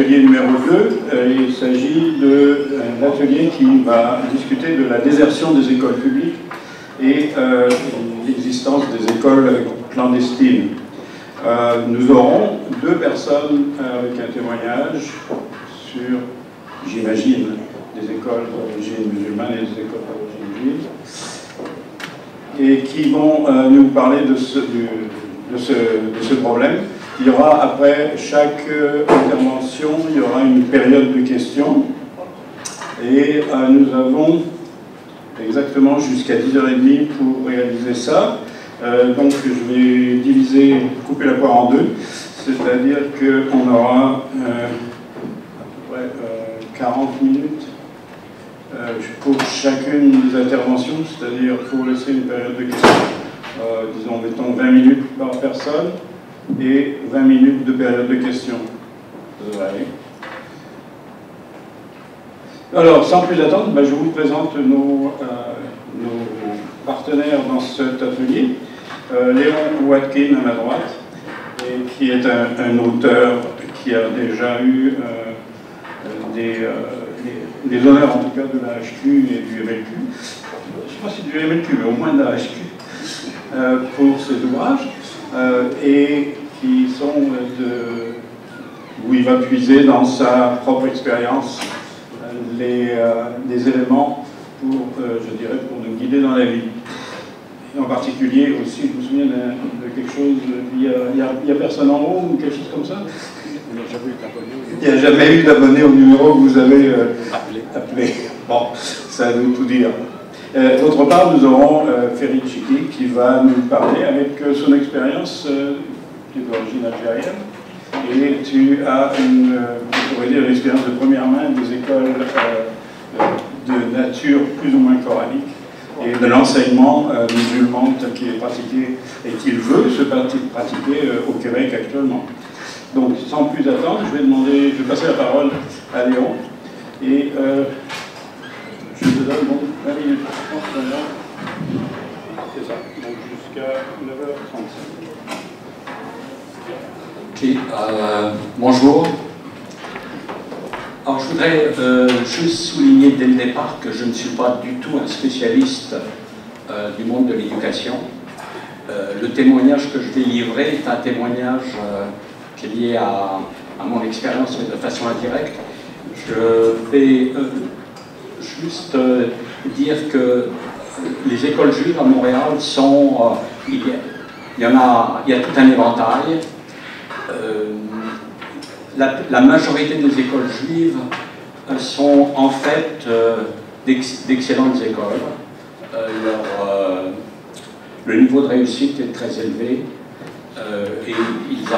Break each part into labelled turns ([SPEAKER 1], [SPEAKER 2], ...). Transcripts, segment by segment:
[SPEAKER 1] l'atelier numéro 2. il s'agit de l'atelier qui va discuter de la désertion des écoles publiques et l'existence des écoles clandestines. nous aurons deux personnes avec un témoignage sur, j'imagine, des écoles d'origine musulmane et des écoles d'origine juive, et qui vont euh, nous parler de ce, problème. Il y aura après chaque euh, intervention, il y aura une période de questions, et euh, nous avons exactement jusqu'à 10h30 pour réaliser ça. donc je vais diviser, couper la poire en deux, c'est-à-dire qu'on aura 40 minutes euh, pour chacune des interventions, c'est-à-dire pour laisser une période de questions, euh, disons, mettons 20 minutes par personne et 20 minutes de période de questions. Alors, sans plus attendre, ben, je vous présente nos, euh, nos, partenaires dans cet atelier. Léon Watkin à ma droite, qui est un, auteur qui a déjà eu des les honneurs en tout cas de la HQ et du MLQ, je ne sais pas si du MLQ, mais au moins de la HQ, euh, pour ces ouvrages, euh, et qui sont de, où il va puiser dans sa propre expérience euh, les, les, éléments pour, je dirais, pour nous guider dans la vie. Et en particulier aussi, je me souviens de, quelque chose, il n'y a, a, personne en haut ou quelque chose comme ça? Il n'y a jamais eu d'abonné au numéro que vous avez euh, appelé. Bon, ça veut tout dire. Euh, d'autre part, nous aurons euh, Ferid Chiki qui va nous parler avec son expérience qui est d'origine algérienne. Et tu as une, dire, une expérience de première main des écoles de nature plus ou moins coranique et de l'enseignement musulman qui est pratiqué et qu'il veut se pratiquer au Québec actuellement. Donc, sans plus attendre, je vais demander, je vais passer la parole à Léon. Et euh, je te donne donc 20 minutes. C'est ça, donc jusqu'à 9h35.
[SPEAKER 2] Euh, bonjour. Alors, je voudrais euh, juste souligner dès le départ que je ne suis pas du tout un spécialiste euh, du monde de l'éducation. Le témoignage que je vais livrer est un témoignage qui est lié à, mon expérience, de façon indirecte. Je vais juste dire que les écoles juives à Montréal sont... Il, y en a, il y a tout un éventail. La, majorité des écoles juives sont en fait d'excellentes écoles. le niveau de réussite est très élevé. Euh, et ils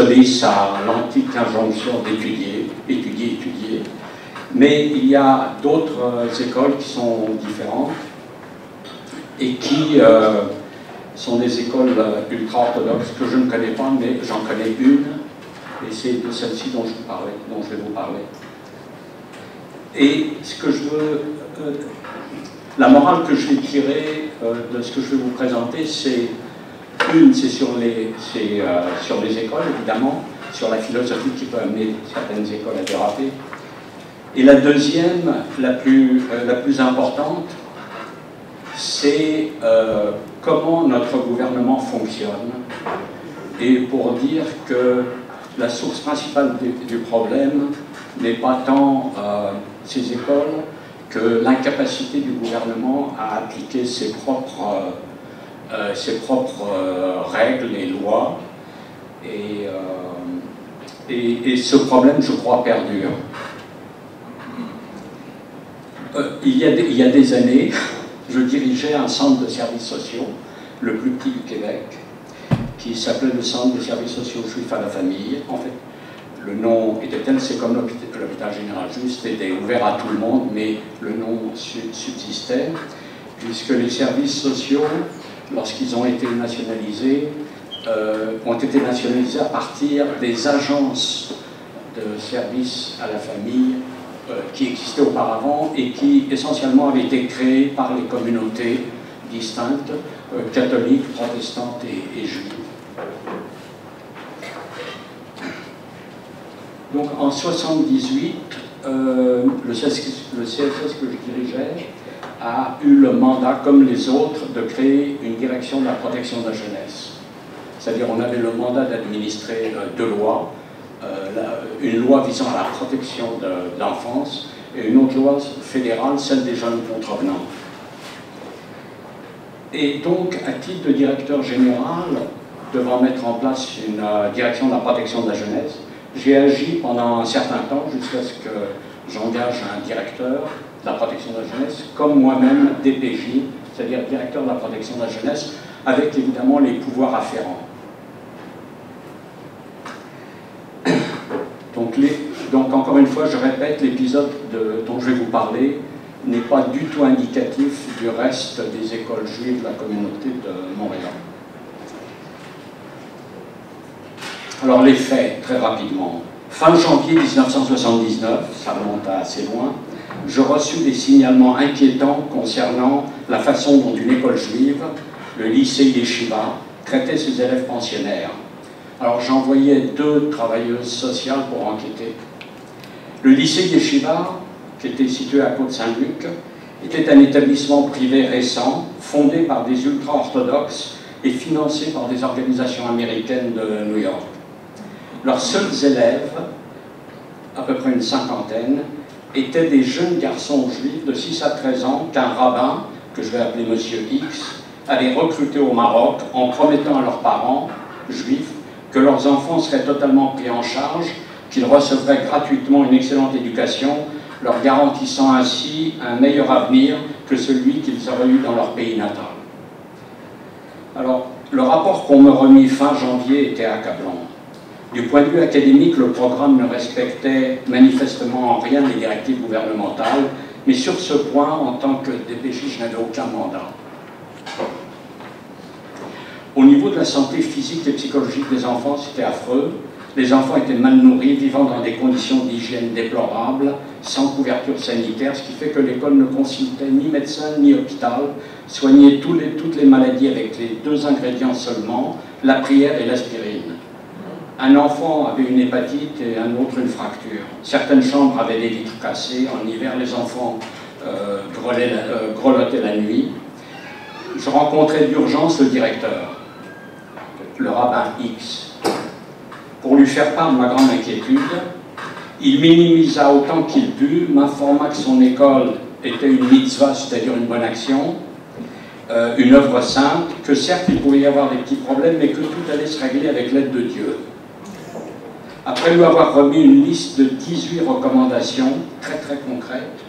[SPEAKER 2] obéissent, euh, à l'antique injonction d'étudier, étudier, étudier. Mais il y a d'autres euh, écoles qui sont différentes et qui sont des écoles ultra-orthodoxes que je ne connais pas, mais j'en connais une, et c'est de celle-ci dont, je dont je vais vous parler. Et ce que je veux, la morale que je vais tirer de ce que je vais vous présenter, c'est une, c'est sur, les, euh, sur les écoles, évidemment, sur la philosophie qui peut amener certaines écoles à déraper. Et la deuxième, la plus, euh, la plus importante, c'est euh, comment notre gouvernement fonctionne. Et pour dire que la source principale du, problème n'est pas tant ces écoles que l'incapacité du gouvernement à appliquer ses propres euh, ses propres euh, règles et lois. Euh, et, et, ce problème, je crois, perdure. il, y a il y a des années, je dirigeais un centre de services sociaux, le plus petit du Québec, qui s'appelait le Centre de services sociaux juifs à la famille. En fait, le nom était tel, c'est comme l'hôpital général juste, c'était ouvert à tout le monde, mais le nom subsistait, puisque les services sociaux lorsqu'ils ont été nationalisés, euh, ont été nationalisés à partir des agences de services à la famille qui existait auparavant et qui essentiellement avait été créée par les communautés distinctes, catholiques, protestantes et, et juives. Donc en 78, euh, le, CSS, que je dirigeais a eu le mandat, comme les autres, de créer une direction de la protection de la jeunesse. C'est-à-dire on avait le mandat d'administrer euh, deux lois, euh, une loi visant à la protection de, l'enfance et une autre loi fédérale, celle des jeunes contrevenants. Et donc, à titre de directeur général, devant mettre en place une direction de la protection de la jeunesse, j'ai agi pendant un certain temps jusqu'à ce que j'engage un directeur de la protection de la jeunesse, comme moi-même DPJ, c'est-à-dire directeur de la protection de la jeunesse, avec évidemment les pouvoirs afférents. Donc, encore une fois, je répète, l'épisode dont je vais vous parler n'est pas du tout indicatif du reste des écoles juives de la communauté de Montréal. Alors les faits, très rapidement. Fin janvier 1979, ça remonte assez loin, je reçus des signalements inquiétants concernant la façon dont une école juive, le lycée Yeshiva, traitait ses élèves pensionnaires. Alors j'envoyais deux travailleuses sociales pour enquêter. Le lycée Yeshiva, qui était situé à Côte-Saint-Luc, était un établissement privé récent, fondé par des ultra-orthodoxes et financé par des organisations américaines de New York. Leurs seuls élèves, à peu près une cinquantaine, étaient des jeunes garçons juifs de 6 à 13 ans qu'un rabbin, que je vais appeler Monsieur X, avait recruté au Maroc en promettant à leurs parents juifs que leurs enfants seraient totalement pris en charge, qu'ils recevraient gratuitement une excellente éducation, leur garantissant ainsi un meilleur avenir que celui qu'ils auraient eu dans leur pays natal. Alors, le rapport qu'on me remit fin janvier était accablant. Du point de vue académique, le programme ne respectait manifestement en rien les directives gouvernementales, mais sur ce point, en tant que DPJ, je n'avais aucun mandat. Au niveau de la santé physique et psychologique des enfants, c'était affreux. Les enfants étaient mal nourris, vivant dans des conditions d'hygiène déplorables, sans couverture sanitaire, ce qui fait que l'école ne consultait ni médecin ni hôpital, soignait toutes les maladies avec les deux ingrédients seulement, la prière et l'aspirine. Un enfant avait une hépatite et un autre une fracture. Certaines chambres avaient des vitres cassées. En hiver, les enfants euh, euh, grelottaient la nuit. Je rencontrais d'urgence le directeur, le rabbin X, pour lui faire part de ma grande inquiétude. Il minimisa autant qu'il put, m'informa que son école était une mitzvah, c'est-à-dire une bonne action, euh, une œuvre sainte, que certes il pouvait y avoir des petits problèmes, mais que tout allait se régler avec l'aide de Dieu. Après lui avoir remis une liste de 18 recommandations très très concrètes,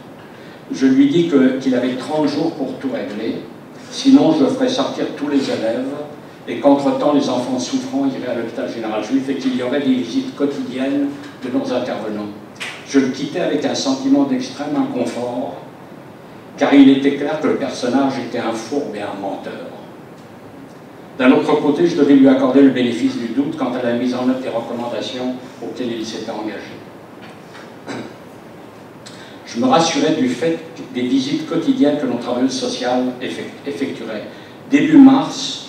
[SPEAKER 2] je lui dis qu'il avait 30 jours pour tout régler, sinon je ferais sortir tous les élèves et qu'entre-temps les enfants souffrants iraient à l'hôpital général juif et qu'il y aurait des visites quotidiennes de nos intervenants. Je le quittais avec un sentiment d'extrême inconfort, car il était clair que le personnage était un fourbe et un menteur. D'un autre côté, je devais lui accorder le bénéfice du doute quant à la mise en œuvre des recommandations auxquelles il s'était engagé. Je me rassurais du fait des visites quotidiennes que nos travailleurs sociaux effectueraient. Début mars,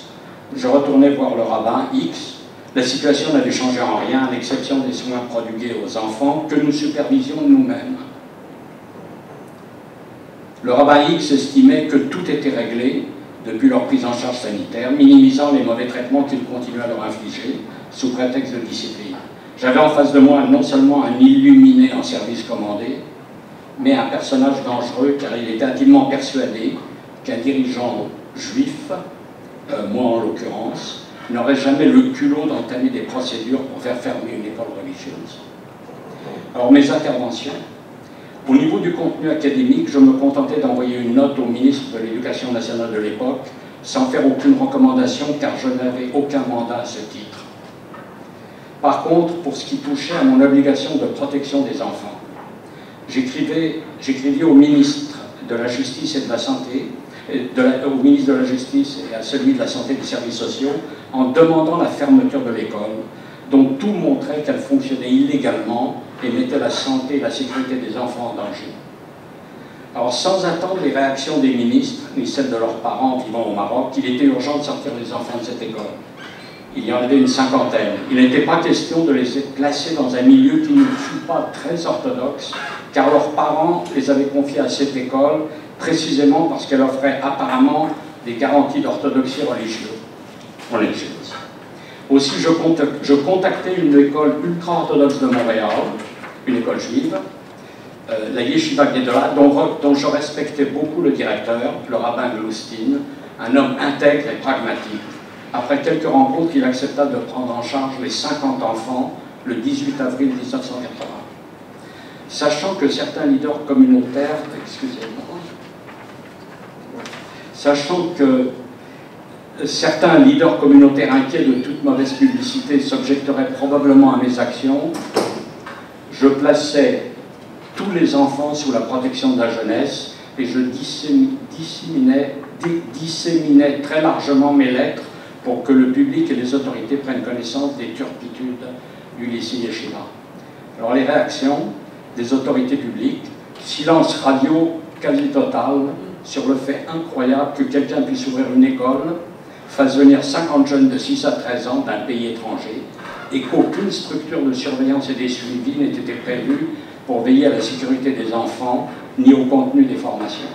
[SPEAKER 2] je retournais voir le rabbin X. La situation n'avait changé en rien, à l'exception des soins prodigués aux enfants que nous supervisions nous-mêmes. Le rabbin X estimait que tout était réglé depuis leur prise en charge sanitaire, minimisant les mauvais traitements qu'ils continuaient à leur infliger sous prétexte de discipline. J'avais en face de moi non seulement un illuminé en service commandé, mais un personnage dangereux car il était intimement persuadé qu'un dirigeant juif, euh, moi en l'occurrence, n'aurait jamais le culot d'entamer des procédures pour faire fermer une école religieuse. Alors mes interventions au niveau du contenu académique, je me contentais d'envoyer une note au ministre de l'Éducation nationale de l'époque, sans faire aucune recommandation, car je n'avais aucun mandat à ce titre. Par contre, pour ce qui touchait à mon obligation de protection des enfants, j'écrivais au ministre de la Justice et de la Santé, au ministre de la Justice et à celui de la Santé et des Services sociaux, en demandant la fermeture de l'école, dont tout montrait qu'elle fonctionnait illégalement et mettait la santé et la sécurité des enfants en danger. Alors, sans attendre les réactions des ministres, ni celles de leurs parents vivant au Maroc, il était urgent de sortir les enfants de cette école. Il y en avait une cinquantaine. Il n'était pas question de les placer dans un milieu qui ne fut pas très orthodoxe, car leurs parents les avaient confiés à cette école précisément parce qu'elle offrait apparemment des garanties d'orthodoxie religieuse. Aussi, je, contactais une école ultra-orthodoxe de Montréal, une école juive, euh, la Yeshiva Gedora, dont, dont, je respectais beaucoup le directeur, le rabbin Gloustine, un homme intègre et pragmatique. Après quelques rencontres, il accepta de prendre en charge les 50 enfants le 18 avril 1980. Sachant que certains leaders communautaires, excusez-moi, sachant que certains leaders communautaires inquiets de toute mauvaise publicité s'objecteraient probablement à mes actions, je plaçais tous les enfants sous la protection de la jeunesse et je disséminais, disséminais très largement mes lettres pour que le public et les autorités prennent connaissance des turpitudes du lycée Yeshiva. Alors les réactions des autorités publiques, silence radio quasi total sur le fait incroyable que quelqu'un puisse ouvrir une école fasse venir 50 jeunes de 6 à 13 ans d'un pays étranger et qu'aucune structure de surveillance et de suivi n'ait été prévue pour veiller à la sécurité des enfants ni au contenu des formations.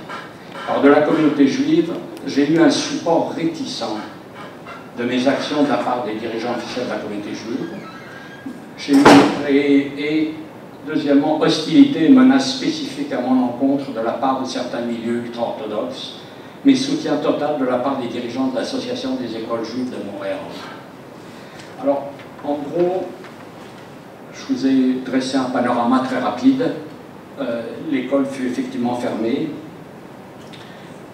[SPEAKER 2] Alors de la communauté juive, j'ai eu un support réticent de mes actions de la part des dirigeants officiels de la communauté juive. et, et deuxièmement, hostilité et menaces spécifiques à mon encontre de la part de certains milieux ultra-orthodoxes mais soutien total de la part des dirigeants de l'Association des écoles juives de Montréal. Alors, en gros, je vous ai dressé un panorama très rapide. Euh, l'école fut effectivement fermée.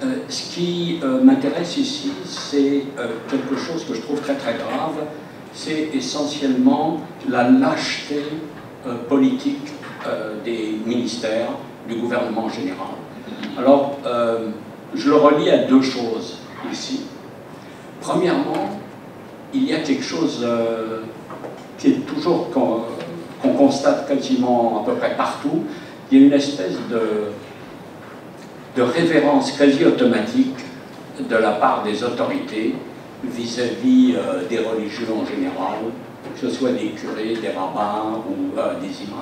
[SPEAKER 2] Euh, ce qui euh, m'intéresse ici, c'est quelque chose que je trouve très très grave, c'est essentiellement la lâcheté politique des ministères, du gouvernement général. Alors, je le relie à deux choses ici. Premièrement, il y a quelque chose euh, qui est toujours qu'on constate quasiment à peu près partout, il y a une espèce de, de révérence quasi automatique de la part des autorités vis-à-vis euh, des religieux en général, que ce soit des curés, des rabbins ou euh, des imams.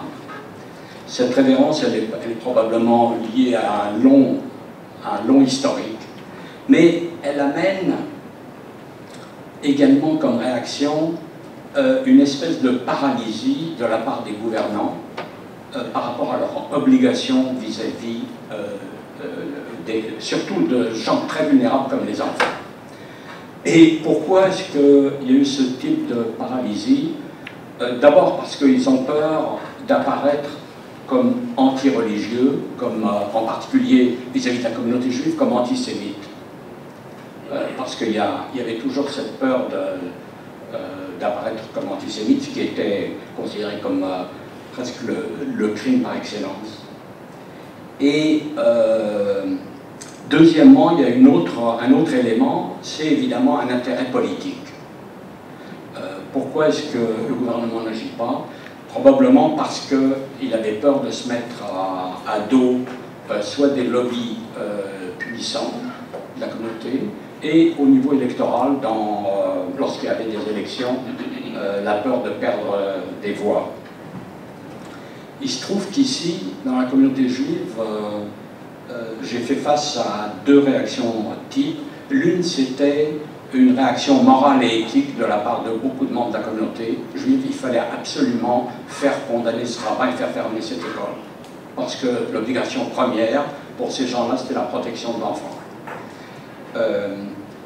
[SPEAKER 2] Cette révérence, elle est, probablement liée à un long un long historique, mais elle amène également comme réaction euh, une espèce de paralysie de la part des gouvernants euh, par rapport à leurs obligations vis-à-vis euh, surtout de gens très vulnérables comme les enfants. Et pourquoi est-ce qu'il y a eu ce type de paralysie D'abord parce qu'ils ont peur d'apparaître comme anti-religieux, comme, euh, en particulier vis-à-vis de la communauté juive, comme antisémite. Euh, parce qu'il y, y, avait toujours cette peur euh, d'apparaître comme antisémite, ce qui était considéré comme presque le, crime par excellence. Et deuxièmement, il y a un autre élément, c'est évidemment un intérêt politique. pourquoi est-ce que le gouvernement n'agit pas? Probablement parce qu'il avait peur de se mettre à, dos euh, soit des lobbies euh, puissants de la communauté, et au niveau électoral, euh, lorsqu'il y avait des élections, la peur de perdre des voix. Il se trouve qu'ici, dans la communauté juive, j'ai fait face à deux réactions types. L'une, c'était une réaction morale et éthique de la part de beaucoup de membres de la communauté juive. Il fallait absolument faire condamner ce travail, faire fermer cette école. Parce que l'obligation première pour ces gens-là, c'était la protection de l'enfant. Euh,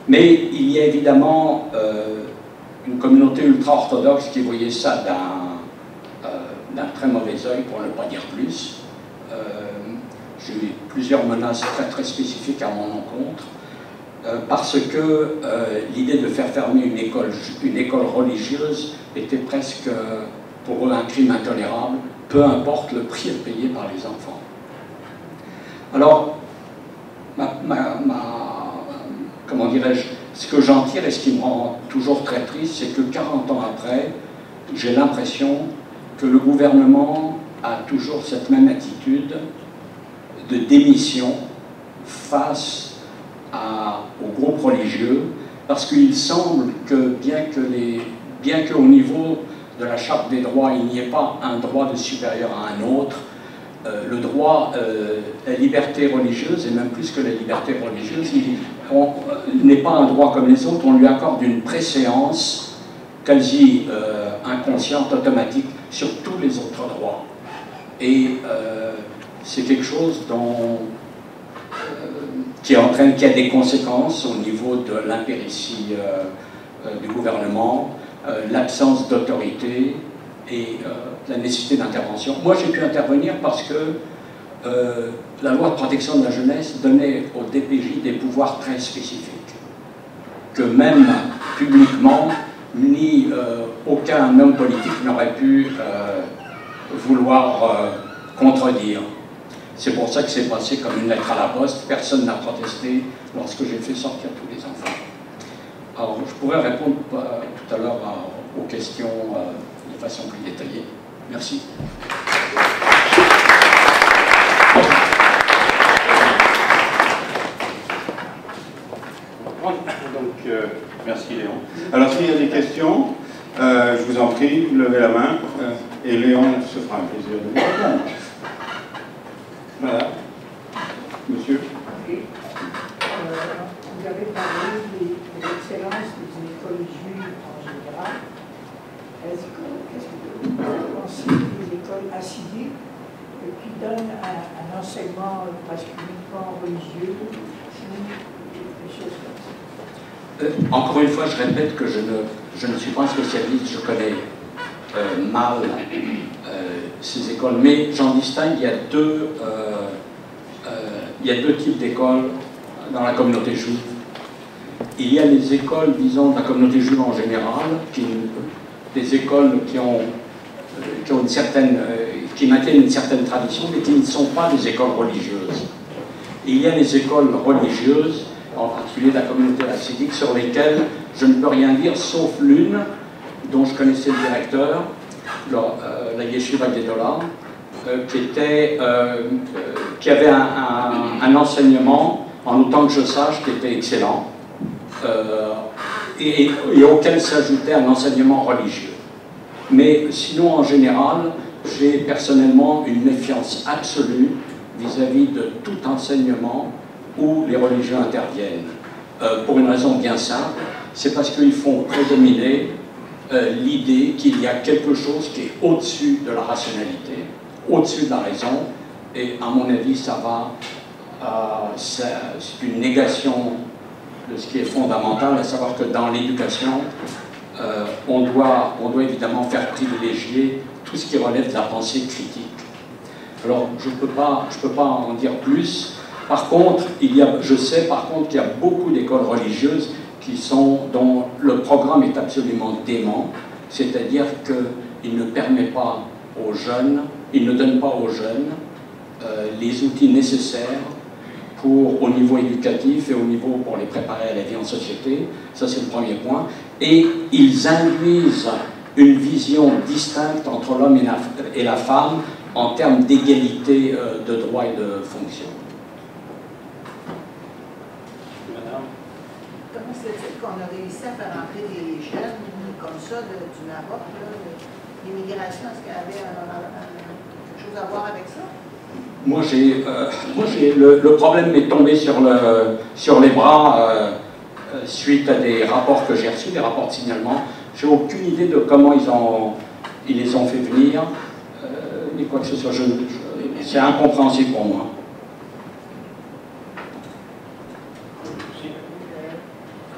[SPEAKER 2] mais il y a évidemment euh, une communauté ultra-orthodoxe qui voyait ça d'un euh, très mauvais œil, pour ne pas dire plus. J'ai eu plusieurs menaces très très spécifiques à mon encontre. Euh, parce que euh, l'idée de faire fermer une école, une école religieuse était presque pour eux un crime intolérable, peu importe le prix à payer par les enfants. Alors, comment dirais-je, ce que j'en tire et ce qui me rend toujours très triste, c'est que 40 ans après, j'ai l'impression que le gouvernement a toujours cette même attitude de démission face à, aux groupes religieux, parce qu'il semble que bien que les, bien qu'au niveau de la charte des droits, il n'y ait pas un droit de supérieur à un autre, euh, le droit, euh, la liberté religieuse, et même plus que la liberté religieuse, il n'est pas un droit comme les autres, on lui accorde une préséance quasi euh, inconsciente, automatique, sur tous les autres droits. Et c'est quelque chose dont, qui, entraîne, qui a des conséquences au niveau de l'impéritie du gouvernement, l'absence d'autorité et la nécessité d'intervention. Moi, j'ai pu intervenir parce que euh, la loi de protection de la jeunesse donnait au DPJ des pouvoirs très spécifiques, que même publiquement, ni euh, aucun homme politique n'aurait pu euh, vouloir contredire. C'est pour ça que c'est passé comme une lettre à la poste. Personne n'a protesté lorsque j'ai fait sortir tous les enfants. Alors, je pourrais répondre tout à l'heure aux questions de façon plus détaillée. Merci.
[SPEAKER 1] Donc, euh, merci Léon. Alors, s'il y a des questions, euh, je vous en prie, levez la main euh, et Léon se fera un plaisir de vous répondre. Voilà. Monsieur
[SPEAKER 3] oui. Vous avez parlé de l'excellence des écoles juives en général. Est-ce que, des écoles assidues qui donnent un, enseignement presque uniquement religieux, des choses comme ça.
[SPEAKER 2] Euh, encore une fois, je répète que je ne, je ne suis pas un spécialiste, je connais euh, mal euh, ces écoles, mais j'en distingue, il y a deux, il y a deux types d'écoles dans la communauté juive. Il y a les écoles, disons, de la communauté juive en général, qui, des écoles qui ont euh, qui maintiennent une certaine tradition, mais qui ne sont pas des écoles religieuses. il y a les écoles religieuses, en particulier la communauté hassidique, sur lesquelles je ne peux rien dire, sauf l'une dont je connaissais le directeur, euh, la Yeshiva Gedola, euh, qui, était, qui avait un, enseignement, en autant que je sache, qui était excellent, et, et auquel s'ajoutait un enseignement religieux. Mais sinon, en général, j'ai personnellement une méfiance absolue vis-à-vis de tout enseignement où les religieux interviennent. Euh, pour une raison bien simple, c'est parce qu'ils font prédominer euh, l'idée qu'il y a quelque chose qui est au-dessus de la rationalité, au-dessus de la raison, et à mon avis, ça va, euh, c'est une négation de ce qui est fondamental, à savoir que dans l'éducation, on, doit, on doit évidemment faire privilégier tout ce qui relève de la pensée critique. Alors, je ne peux, peux pas en dire plus. Par contre, il y a, je sais par contre qu'il y a beaucoup d'écoles religieuses qui sont, dont le programme est absolument dément, c'est-à-dire qu'il ne permet pas aux jeunes, il ne donne pas aux jeunes euh, les outils nécessaires pour, au niveau éducatif et au niveau pour les préparer à la vie en société. Ça, c'est le premier point. Et ils induisent une vision distincte entre l'homme et, la, femme en termes d'égalité euh, de droits et de fonctions.
[SPEAKER 3] Fait-il qu'on a réussi à faire entrer des jeunes comme ça du Maroc, l'immigration, est-ce qu'il y avait quelque chose à voir avec ça?
[SPEAKER 2] Moi, j'ai, euh, le, le, problème m'est tombé sur, le, sur les bras euh, euh, suite à des rapports que j'ai reçus, des rapports de signalement. J'ai aucune idée de comment ils, ont, ils les ont fait venir, ni quoi que ce soit. c'est incompréhensible pour moi.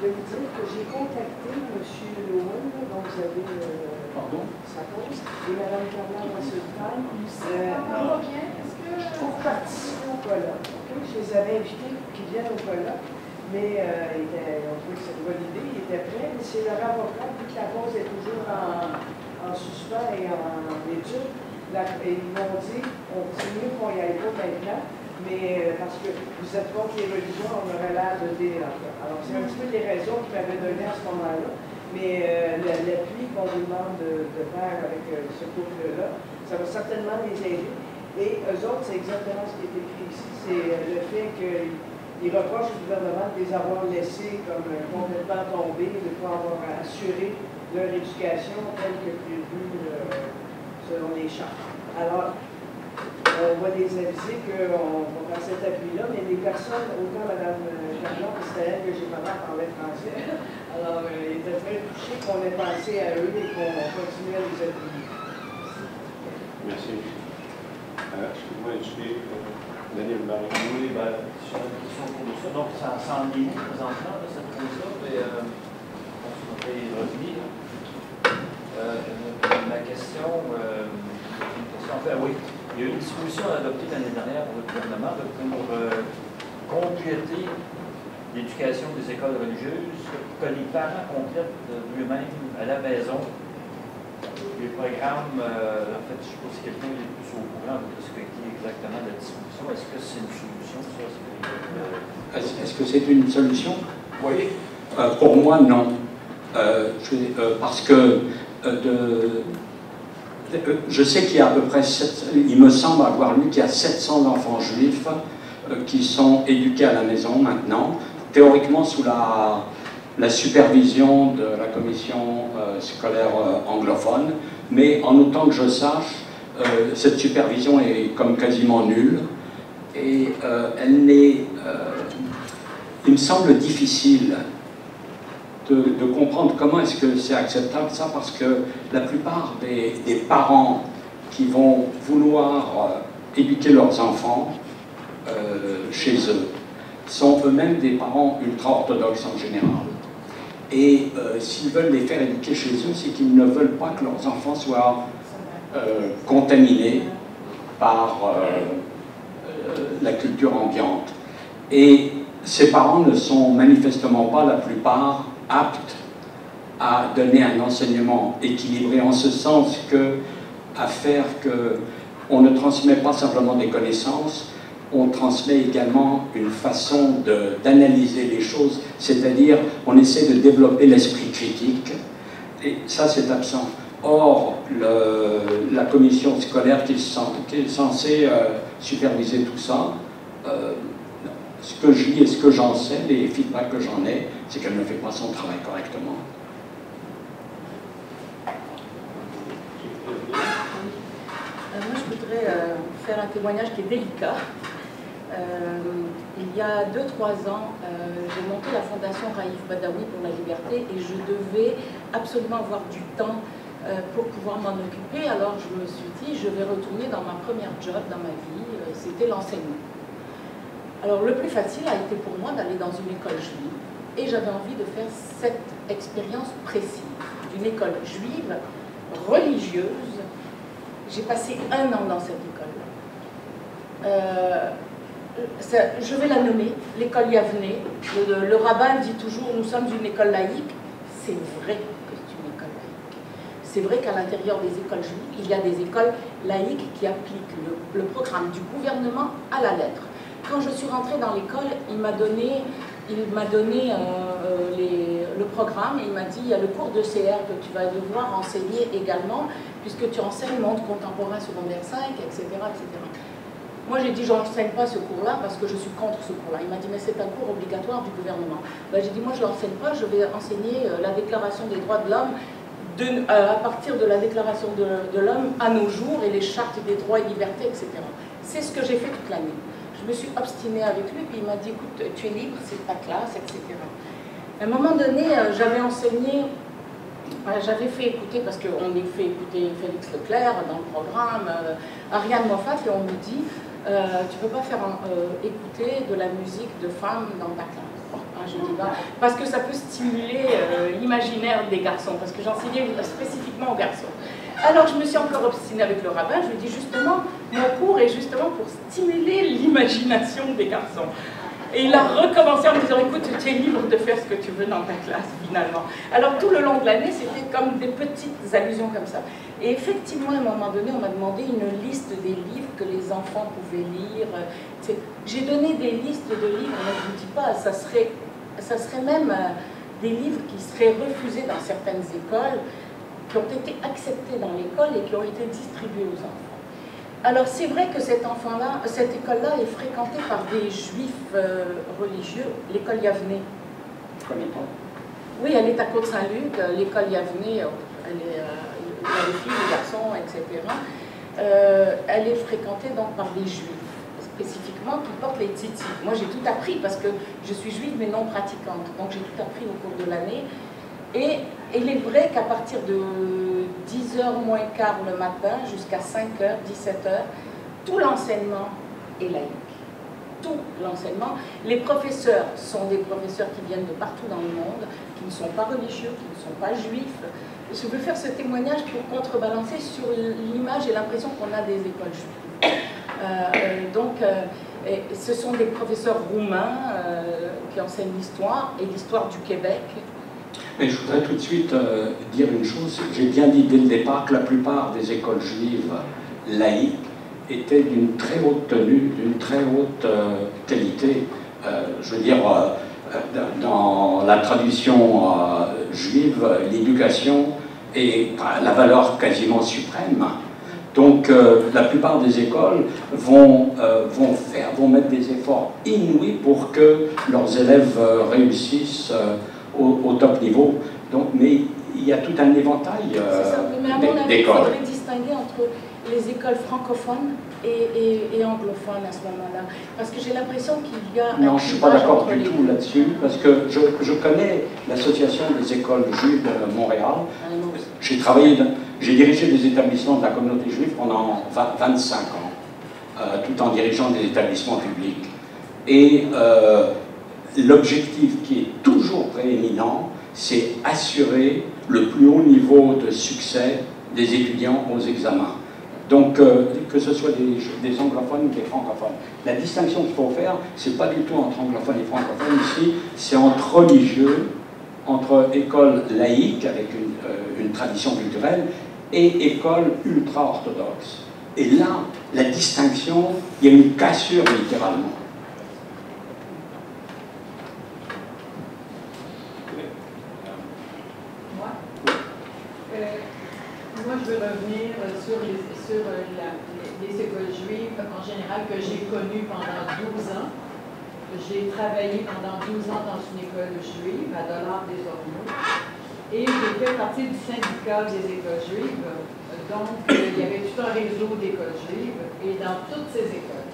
[SPEAKER 3] Je vais vous dire que j'ai contacté M. Lowen, dont vous avez
[SPEAKER 2] Pardon?
[SPEAKER 3] sa cause, et Mme Carla Wasseltime pour participer au colloque. Je les avais invités pour qu'ils viennent au colloque, mais euh, on trouvait que c'était une bonne idée, ils étaient prêts, mais c'est leur avocat, vu que la cause est toujours en, en suspens et en, étude, et ils m'ont dit, on c'est mieux qu'on y aille pas maintenant, mais euh, parce que vous êtes contre les religions, on aurait l'air de dire. Alors, c'est un petit peu les raisons qu'ils m'avaient données à ce moment-là. Mais euh, l'appui qu'on vous demande de, faire avec euh, ce couple-là, ça va certainement les aider. Et eux autres, c'est exactement ce qui est écrit ici, c'est le fait qu'ils reprochent au gouvernement de les avoir laissés comme complètement tomber, de ne pas avoir assuré leur éducation telle que prévue selon les chartes. Alors, on va les aviser qu'on va faire cet appui-là, mais les personnes, autant Mme Carlon, c'était elle que j'ai parlé parler français, alors euh, ils étaient très touchés qu'on ait pensé à eux et qu'on continue à les appuyer.
[SPEAKER 1] Merci. Euh, Excuse-moi, je suis euh, Daniel Barry.
[SPEAKER 4] Oui, ben, sur la question pour ça, donc ça s'enligne présentement, là, cette cause-là, et euh, on va y revenir. Euh, ma question, euh, une question, enfin, oui, il y a eu une disposition adoptée l'année dernière par le gouvernement pour euh, compléter l'éducation des écoles religieuses, que les parents complètent eux-mêmes à la maison les programmes. Euh, en fait, je ne sais pas si quelqu'un est plus au courant de ce qui est exactement la disposition. Est-ce que c'est une solution, ça?
[SPEAKER 2] Euh, est-ce que c'est une solution?
[SPEAKER 4] Oui.
[SPEAKER 2] Euh, pour moi, non. Je, parce que de, je sais qu'il y a à peu près, il me semble avoir lu qu'il y a 700 enfants juifs euh, qui sont éduqués à la maison maintenant, théoriquement sous la, supervision de la commission euh, scolaire euh, anglophone, mais en autant que je sache, cette supervision est comme quasiment nulle et elle n'est, il me semble difficile de, comprendre comment est-ce que c'est acceptable ça, parce que la plupart des, parents qui vont vouloir euh, éduquer leurs enfants euh, chez eux sont eux-mêmes des parents ultra-orthodoxes en général. Et euh, s'ils veulent les faire éduquer chez eux, c'est qu'ils ne veulent pas que leurs enfants soient contaminés par la culture ambiante. Et ces parents ne sont manifestement pas la plupart apte à donner un enseignement équilibré en ce sens que à faire que on ne transmet pas simplement des connaissances, on transmet également une façon d'analyser les choses, c'est-à-dire on essaie de développer l'esprit critique, et ça c'est absent. Or, la commission scolaire qui est, censée euh, superviser tout ça, euh, ce que je lis et ce que j'en sais, les feedbacks que j'en ai, c'est qu'elle ne fait pas son travail correctement.
[SPEAKER 5] Euh, moi, je voudrais euh, faire un témoignage qui est délicat. Euh, il y a 2-3 ans, j'ai monté la fondation Raïf Badawi pour la liberté et je devais absolument avoir du temps pour pouvoir m'en occuper. Alors je me suis dit, je vais retourner dans ma première job dans ma vie, c'était l'enseignement. Alors le plus facile a été pour moi d'aller dans une école juive et j'avais envie de faire cette expérience précise d'une école juive religieuse. J'ai passé un an dans cette école. Euh, je vais la nommer, l'école Yavne. Le, le, rabbin dit toujours nous sommes une école laïque. C'est vrai que c'est une école laïque. C'est vrai qu'à l'intérieur des écoles juives, il y a des écoles laïques qui appliquent le programme du gouvernement à la lettre. Quand je suis rentrée dans l'école, il m'a donné, il donné euh, euh, le programme et il m'a dit il y a le cours de CR que tu vas devoir enseigner également, puisque tu enseignes monde contemporain secondaire 5, etc. etc. Moi, j'ai dit, je n'enseigne pas ce cours-là parce que je suis contre ce cours-là. Il m'a dit, mais c'est un cours obligatoire du gouvernement. Ben, j'ai dit, moi, je ne l'enseigne pas, je vais enseigner euh, la Déclaration des droits de l'homme à partir de la Déclaration de l'homme à nos jours et les chartes des droits et libertés, etc. C'est ce que j'ai fait toute l'année je me suis obstinée avec lui, puis il m'a dit, écoute, tu es libre, c'est ta classe, etc. À un moment donné, euh, j'avais enseigné, euh, j'avais fait écouter, parce qu'on est fait écouter Félix Leclerc dans le programme, euh, Ariane Moffat, et on me dit, tu ne peux pas faire écouter de la musique de femmes dans ta classe. Ah, je dis pas, parce que ça peut stimuler l'imaginaire des garçons, parce que j'enseignais spécifiquement aux garçons. Alors je me suis encore obstinée avec le rabbin, je lui ai dit justement, mon cours est justement pour stimuler l'imagination des garçons. Et il a recommencé en me disant, écoute, tu es libre de faire ce que tu veux dans ta classe, finalement. Alors tout le long de l'année, c'était comme des petites allusions comme ça. Et effectivement, à un moment donné, on m'a demandé une liste des livres que les enfants pouvaient lire. J'ai donné des listes de livres, mais je ne vous dis pas, ça serait, ça serait même... Euh, des livres qui seraient refusés dans certaines écoles, qui ont été acceptés dans l'école et qui ont été distribués aux enfants. Alors c'est vrai que cet enfant-là, cette école-là est fréquentée par des juifs euh, religieux, l'école Yavne. Oui, elle est à Côte-Saint-Luc, euh, l'école Yavne, elle est, il y a les filles, les garçons, etc. elle est fréquentée donc par des juifs spécifiquement qui portent les tzitzit. Moi, j'ai tout appris parce que je suis juive mais non pratiquante. Donc, j'ai tout appris au cours de l'année. Et il est vrai qu'à partir de 10h moins quart le matin jusqu'à 5h, 17h, tout l'enseignement est laïque. Tout l'enseignement. Les professeurs sont des professeurs qui viennent de partout dans le monde, qui ne sont pas religieux, qui ne sont pas juifs. Je veux faire ce témoignage pour contrebalancer sur l'image et l'impression qu'on a des écoles juives. Euh, euh, donc, euh, ce sont des professeurs roumains qui enseignent l'histoire et l'histoire du Québec.
[SPEAKER 2] Mais je voudrais tout de suite dire une chose. J'ai bien dit dès le départ que la plupart des écoles juives laïques étaient d'une très haute tenue, d'une très haute qualité. je veux dire, dans la tradition juive, l'éducation est la valeur quasiment suprême. Donc euh, la plupart des écoles vont, euh, vont, faire, vont mettre des efforts inouïs pour que leurs élèves euh, réussissent au, top niveau. Donc, mais il y a tout un éventail d'écoles.
[SPEAKER 5] Il faudrait distinguer entre les écoles francophones et, et, anglophones à ce moment-là. Parce que j'ai l'impression qu'il y a...
[SPEAKER 2] Non, je ne suis pas d'accord du tout là-dessus, parce que je, je connais l'association des écoles juives de Montréal. J'ai travaillé... J'ai dirigé des établissements de la communauté juive pendant 25 ans, euh, tout en dirigeant des établissements publics. Et euh, l'objectif qui est toujours prééminent, c'est assurer le plus haut niveau de succès des étudiants aux examens. Donc, euh, que ce soit des, anglophones ou des francophones. La distinction qu'il faut faire, c'est pas du tout entre anglophones et francophones ici, c'est entre religieux, entre écoles laïques avec une, une tradition culturelle et école ultra-orthodoxe. Et là, la distinction, il y a une cassure littéralement.
[SPEAKER 6] Moi, euh, je veux revenir sur, les, sur les, écoles juives en général que j'ai connues pendant 12 ans. J'ai travaillé pendant 12 ans dans une école juive à Dollard des Ormeaux. Et j'ai fait partie du syndicat des écoles juives. Donc, il y avait tout un réseau d'écoles juives. Et dans toutes ces écoles,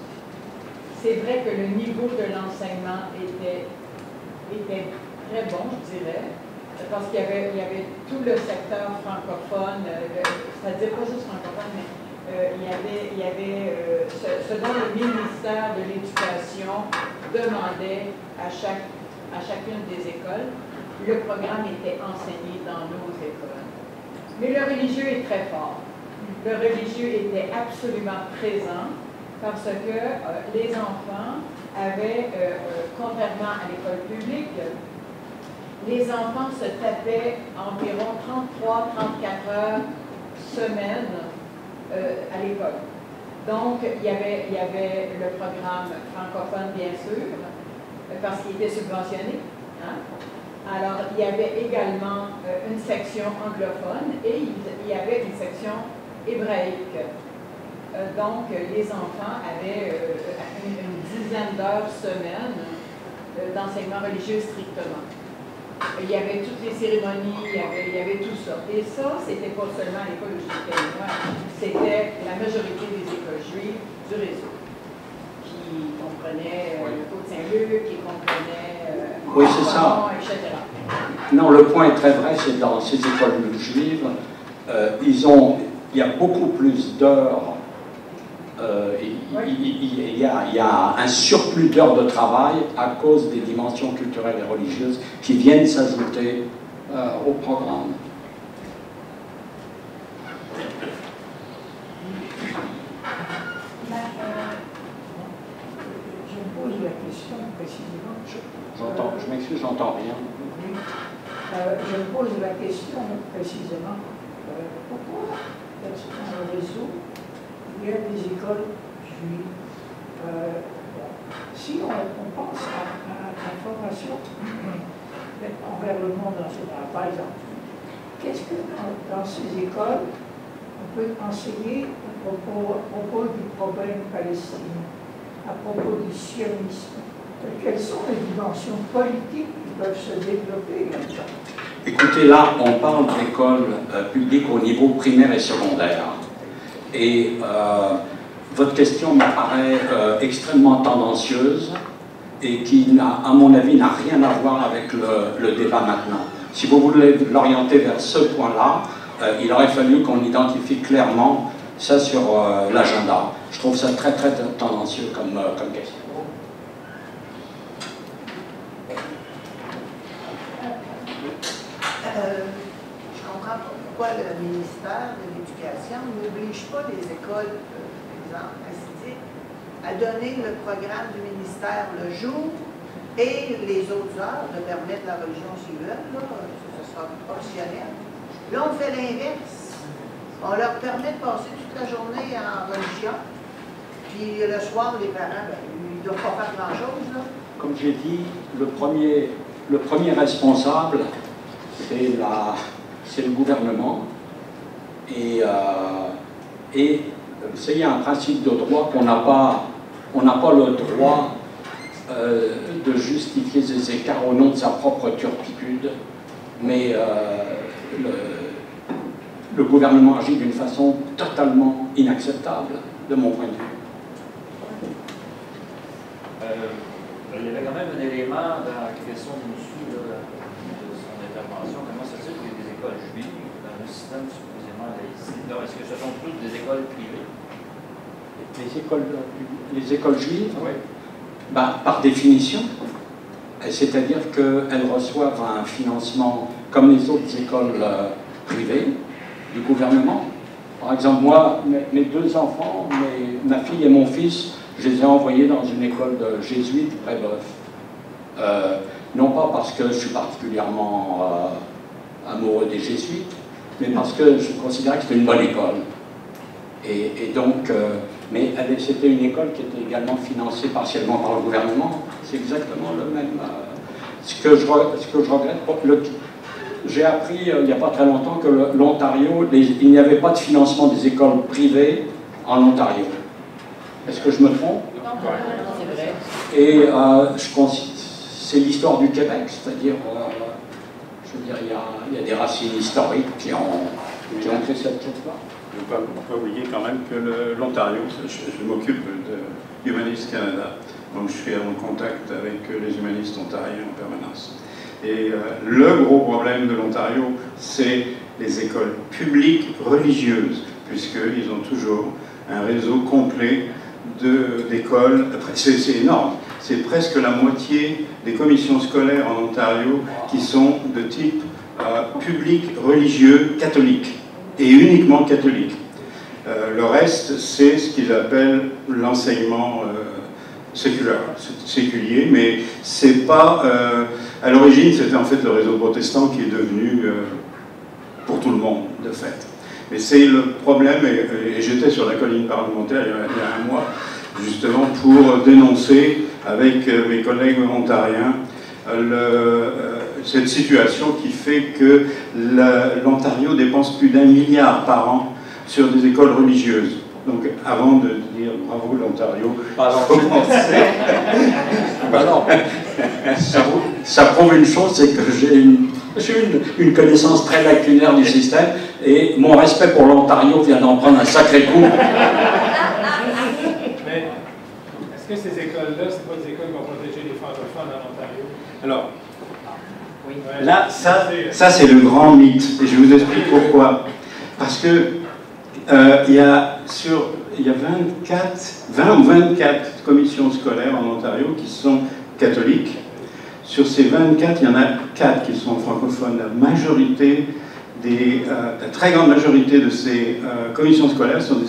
[SPEAKER 6] c'est vrai que le niveau de l'enseignement était très bon, je dirais, parce qu'il y avait, tout le secteur francophone, euh, c'est-à-dire pas juste francophone, mais euh, il y avait, euh, ce, dont le ministère de l'Éducation demandait à, chaque, à chacune des écoles le programme était enseigné dans nos écoles. Mais le religieux est très fort. Le religieux était absolument présent parce que les enfants avaient, contrairement à l'école publique, les enfants se tapaient environ 33-34 heures semaine à l'école. Donc, il y, avait, le programme francophone, bien sûr, parce qu'il était subventionné. Hein? Alors, il y avait également euh, une section anglophone et il y avait une section hébraïque. Euh, donc, les enfants avaient euh, une, dizaine d'heures semaine d'enseignement religieux strictement. Il y avait toutes les cérémonies, il y avait, il y avait tout ça. Et ça, c'était pas seulement l'école j'étais c'était la majorité des écoles juives du réseau, qui comprenaient le Côte-Saint-Luc, qui comprenaient
[SPEAKER 2] oui, c'est ça. Non, le point est très vrai, c'est dans ces écoles juives, euh, ils ont, il y a beaucoup plus d'heures, euh, il, y a, un surplus d'heures de travail à cause des dimensions culturelles et religieuses qui viennent s'ajouter euh, au programme.
[SPEAKER 7] Je me pose la question précisément
[SPEAKER 2] je m'excuse, j'entends rien.
[SPEAKER 7] Je me pose la question précisément, euh, pourquoi dans le réseau, il y a des écoles juives Si on, pense à, la formation envers le monde. Par exemple, qu'est-ce que dans, ces écoles, on peut enseigner à propos, du problème palestinien, à propos du sionisme? Quelles sont les dimensions politiques qui peuvent se développer
[SPEAKER 2] Écoutez, là, on parle d'écoles euh, publiques au niveau primaire et secondaire. Et euh, votre question m'apparaît euh, extrêmement tendancieuse et qui, à mon avis, n'a rien à voir avec le, débat maintenant. Si vous voulez l'orienter vers ce point-là, euh, il aurait fallu qu'on identifie clairement ça sur l'agenda. Je trouve ça très, très tendancieux comme, comme question.
[SPEAKER 8] Le ministère de l'Éducation n'oblige pas les écoles, euh, par exemple, à donner le programme du ministère le jour et les autres heures de permettre la religion s'ils veulent, là, ce sera optionnel. Là, on fait l'inverse. On leur permet de passer toute la journée en religion, puis le soir, les parents, ben, ils ne doivent pas faire grand-chose.
[SPEAKER 2] Comme j'ai dit, le premier, le premier responsable, c'est le gouvernement. Et, euh, et a un principe de droit qu'on n'a pas, on n'a pas le droit euh, de justifier ces écarts au nom de sa propre turpitude, mais euh, le, gouvernement agit d'une façon totalement inacceptable, de mon point de vue.
[SPEAKER 4] il y avait quand même un élément dans la question de M. de son intervention, comment ça se fait qu'il y a des écoles juives dans le système supposément laïque. Est-ce que ce sont toutes des écoles privées?
[SPEAKER 2] Les écoles, les écoles juives, bah, par définition, c'est-à-dire qu'elles reçoivent un financement comme les autres écoles euh, privées du gouvernement. Par exemple, moi, mes, deux enfants, ma fille et mon fils, je les ai envoyés dans une école de jésuites Brébeuf. Euh, non pas parce que je suis particulièrement euh, amoureux des jésuites, mais parce que je considère que c'était une bonne école. Et, donc, euh, mais c'était une école qui était également financée partiellement par le gouvernement. C'est exactement le même. Euh, ce, que je, ce que je regrette, j'ai appris euh, il n'y a pas très longtemps que l'Ontario, il n'y avait pas de financement des écoles privées en Ontario. Est-ce que je me trompe? Et c'est l'histoire du Québec, c'est-à-dire, il y, a, des racines historiques qui ont, qui ont fait cette.
[SPEAKER 1] Il ne faut pas oublier quand même que l'Ontario, je, m'occupe de Humanist Canada, donc je suis en contact avec les humanistes ontariens en permanence. Et euh, le gros problème de l'Ontario, c'est les écoles publiques religieuses, puisqu'ils ont toujours un réseau complet d'écoles. C'est énorme. C'est presque la moitié des commissions scolaires en Ontario qui sont de type euh, public, religieux, catholique et uniquement catholique. Euh, le reste, c'est ce qu'ils appellent l'enseignement euh, séculaire, séculier, mais c'est pas. À l'origine, c'était en fait le réseau protestant qui est devenu pour tout le monde, de fait. Mais c'est le problème, et, j'étais sur la colline parlementaire il y, a, un mois, justement pour dénoncer avec mes collègues ontariens le cette situation qui fait que l'Ontario dépense plus d'un milliard par an sur des écoles religieuses. Donc, avant de dire bravo l'Ontario,
[SPEAKER 2] ça, ça, prouve une chose, c'est que j'ai une, une, connaissance très lacunaire du système et mon respect pour l'Ontario vient d'en prendre un sacré coup.
[SPEAKER 9] Que ces écoles-là, ce pas des écoles qui vont protéger les francophones en Ontario
[SPEAKER 1] Alors, Là, ça, ça c'est le grand mythe, et je vous explique pourquoi. Parce que euh, il y a sur il y a 24, 20 ou 24 commissions scolaires en Ontario qui sont catholiques. Sur ces 24, il y en a 4 qui sont francophones. La majorité des, euh, la très grande majorité de ces euh, commissions scolaires sont des,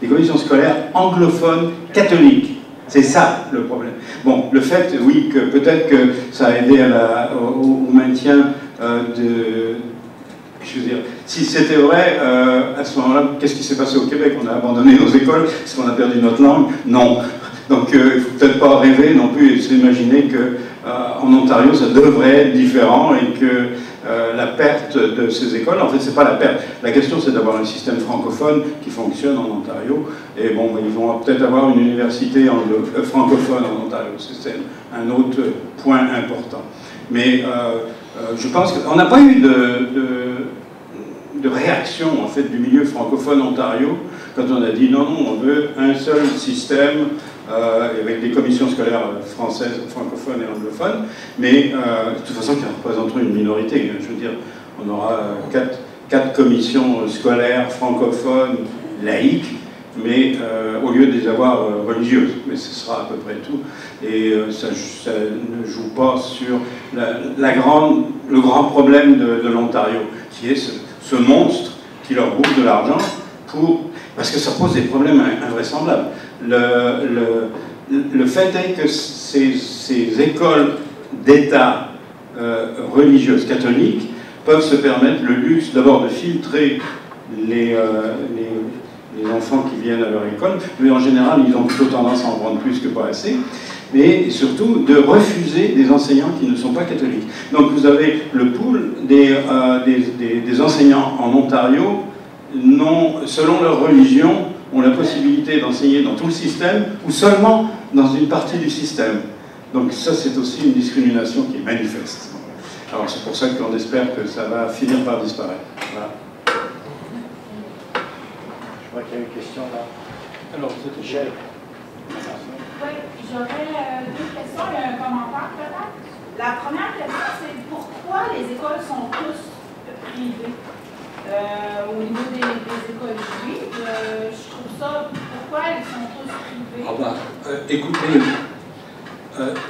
[SPEAKER 1] des commissions scolaires anglophones catholiques. C'est ça le problème. Bon, le fait, oui, que peut-être que ça a aidé au, maintien euh, de. Je veux dire, si c'était vrai, euh, à ce moment-là, qu'est-ce qui s'est passé au Québec? On a abandonné nos écoles Est-ce qu'on a perdu notre langue? Non. Donc euh, il ne faut peut-être pas rêver non plus et s'imaginer que en Ontario, ça devrait être différent et que la perte de ces écoles, en fait, c'est pas la perte. La question, c'est d'avoir un système francophone qui fonctionne en Ontario. Et bon, ils vont peut-être avoir une université francophone en Ontario. C'est un autre point important. Mais je pense qu'on n'a pas eu de de réaction en fait du milieu francophone Ontario quand on a dit non, non, on veut un seul système euh, avec des commissions scolaires françaises, francophones et anglophones, mais euh, de toute façon qui représenteront une minorité. Je veux dire, on aura euh, quatre, commissions scolaires francophones laïques, mais au lieu de les avoir religieuses, mais ce sera à peu près tout. Et ça, ne joue pas sur la, grande, le grand problème de, l'Ontario, qui est ce, ce monstre qui leur bouffe de l'argent pour... Parce que ça pose des problèmes invraisemblables. Le, le, fait est que ces, ces écoles d'État euh, religieuses catholiques peuvent se permettre le luxe d'abord de filtrer les, euh, les, les, enfants qui viennent à leur école, mais en général ils ont plutôt tendance à en prendre plus que pas assez, mais surtout de refuser des enseignants qui ne sont pas catholiques. Donc vous avez le pool des, euh, des, des, enseignants en Ontario, non, selon leur religion, ont la possibilité d'enseigner dans tout le système ou seulement dans une partie du système. Donc ça, c'est aussi une discrimination qui est manifeste. Alors c'est pour ça qu'on espère que ça va finir par disparaître. Voilà.
[SPEAKER 4] Je crois qu'il y a une question là.
[SPEAKER 9] Alors, c'est Michel.
[SPEAKER 10] Oui, j'aurais euh, deux questions et un commentaire peut-être. La première question, c'est pourquoi les écoles sont tous privées? Euh, au niveau des, écoles juives? Euh, je trouve ça, pourquoi elles sont tous privées?
[SPEAKER 2] Ah ben, écoutez,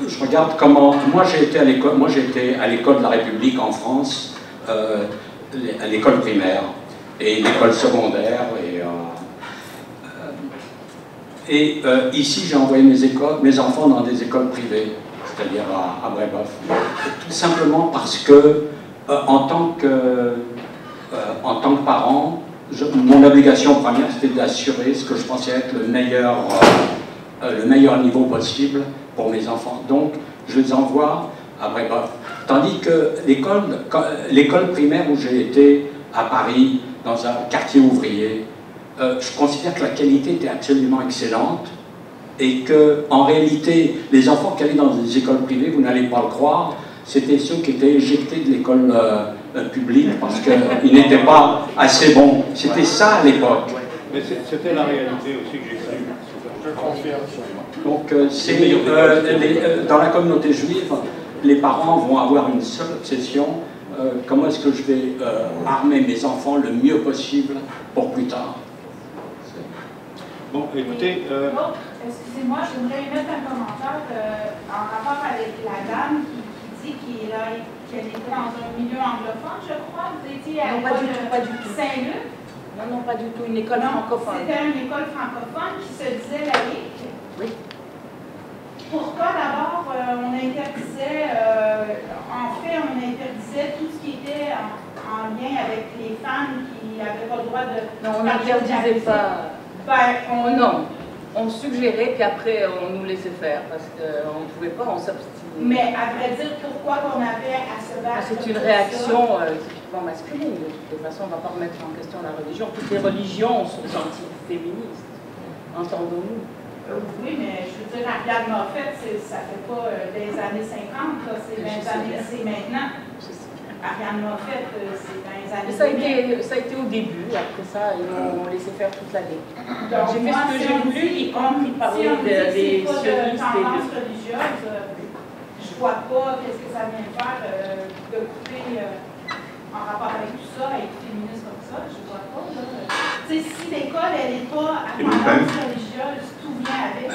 [SPEAKER 2] je regarde comment. Moi, j'ai été à l'école. Moi, été à l'école de la République en France, à l'école primaire et l'école secondaire et euh, ici, j'ai envoyé mes, écoles, mes enfants dans des écoles privées, c'est-à-dire à, à Brébeuf. Tout simplement parce que, euh, en, tant que euh, en tant que parent, mon obligation première, c'était d'assurer ce que je pensais être le meilleur, le meilleur niveau possible pour mes enfants. Donc, je les envoie à Brébeuf. Tandis que l'école primaire où j'ai été à Paris, dans un quartier ouvrier, euh, je considère que la qualité était absolument excellente et que, en réalité, les enfants qui allaient dans des écoles privées, vous n'allez pas le croire, c'était ceux qui étaient éjectés de l'école euh, euh, publique parce qu'ils n'étaient pas assez bons. C'était ça à l'époque.
[SPEAKER 9] Mais c'était la réalité aussi que j'ai cru. Je confirme.
[SPEAKER 2] Donc, c'est dans la communauté juive, les parents vont avoir une seule obsession comment est-ce que je vais armer mes enfants le mieux possible pour plus tard?
[SPEAKER 9] Bon, écoutez... Euh...
[SPEAKER 10] Oh, excusez-moi, je voudrais mettre un commentaire euh, en rapport avec la dame qui, qui dit qu'elle était dans un milieu anglophone, je crois. Vous étiez à Saint-Luc.
[SPEAKER 5] Non, non, pas du tout. Une école francophone.
[SPEAKER 10] C'était une école francophone qui se disait laïque.
[SPEAKER 5] Oui.
[SPEAKER 10] Pourquoi d'abord euh, on interdisait, euh, en fait, on interdisait tout ce qui était en, en lien avec les femmes qui n'avaient pas le droit de.
[SPEAKER 5] Non, on n'interdisait pas.
[SPEAKER 10] Ben, on...
[SPEAKER 5] Non, on suggérait, puis après on nous laissait faire, parce qu'on ne pouvait pas, on s'obstinait.
[SPEAKER 10] Mais à vrai dire, pourquoi qu'on avait à se battre
[SPEAKER 5] C'est une réaction euh, typiquement masculine. De toute façon, on ne va pas remettre en question la religion. Toutes les religions sont anti-féministes, entendons-nous.
[SPEAKER 10] Euh, oui, mais je veux dire, Ariane Moffett, ça ne fait pas euh, des années 50, c'est 20 années, c'est maintenant. Ariane Moffett, euh, c'est dans les années
[SPEAKER 5] ça a, été, ça a été au début, après ça, ils m'ont laissé faire toute l'année. J'ai fait ce que j'ai voulu, y compris parler
[SPEAKER 10] des sionistes et de... euh, je ne vois pas qu'est-ce que ça vient faire euh, de couper en rapport avec tout ça, être féministe comme ça, je ne vois pas. si l'école, elle n'est pas à tendance religieuse, tout vient avec.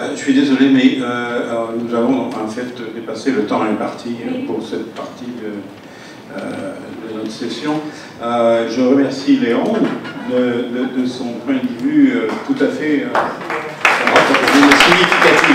[SPEAKER 1] Euh, je suis désolé, mais euh, nous avons en fait dépassé le temps imparti pour cette partie de, euh, notre session. je remercie Léon de, son point de vue tout à fait significatif.